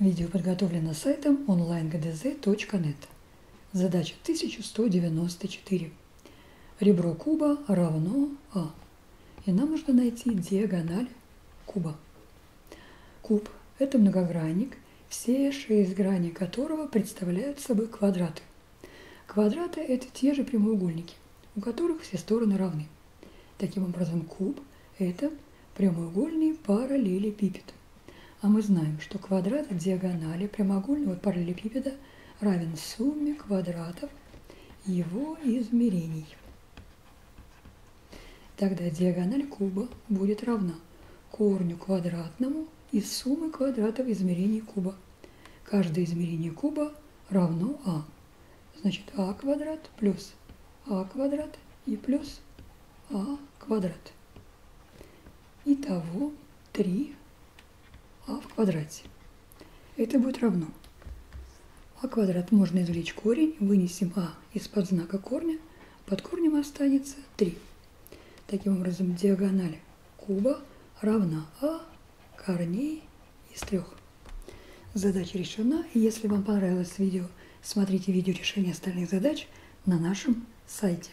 Видео подготовлено сайтом onlinegdz.net. Задача 1194. Ребро куба равно А. И нам нужно найти диагональ куба. Куб – это многогранник, все шесть граней которого представляют собой квадраты. Квадраты – это те же прямоугольники, у которых все стороны равны. Таким образом, куб – это прямоугольный параллелепипед. А мы знаем, что квадрат диагонали прямоугольного параллелепипеда равен сумме квадратов его измерений. Тогда диагональ куба будет равна корню квадратному из суммы квадратов измерений куба. Каждое измерение куба равно а. Значит, а квадрат плюс а квадрат и плюс а квадрат. Итого 3 а в квадрате. Это будет равно. А квадрат можно извлечь корень, вынесем а из-под знака корня, под корнем останется 3. Таким образом, диагональ куба равна а корней из трех. Задача решена. Если вам понравилось видео, смотрите видео решения остальных задач на нашем сайте.